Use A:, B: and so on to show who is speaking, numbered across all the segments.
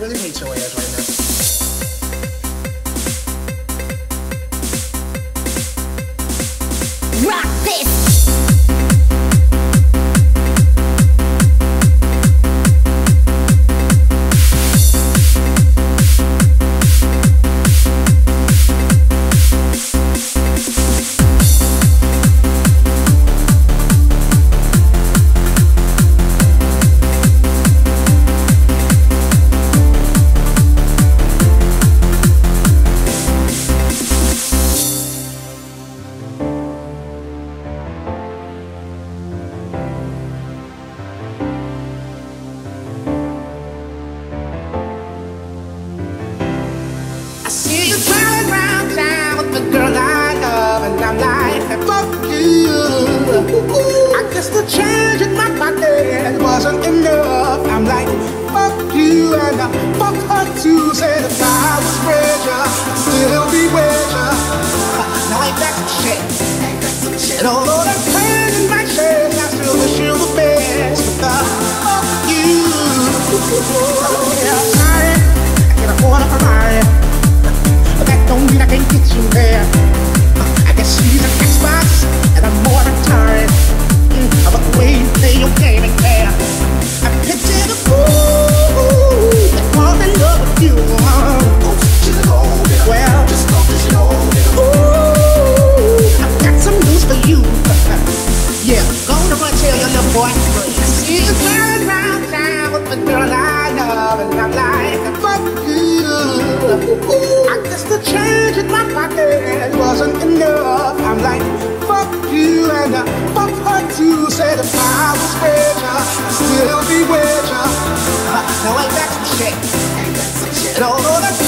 A: really hate your right now.
B: Rock this!
A: Guess the change in my pocket wasn't enough. I'm like, fuck you, and I fuck her too. Said if I was richer, I'd still be with ya. Now ain't that some shit? And although that pain in my chest, I still wish you the best. But the fuck you. Yeah, sorry, I can afford a Ferrari. But that don't mean I can get you there. I guess she's an my wasn't enough. I'm like, fuck you and I fuck her too. Said if I was richer, I'd still be ya. Uh, now ain't that some shit? And although the pain in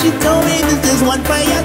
A: she told me this is one fire.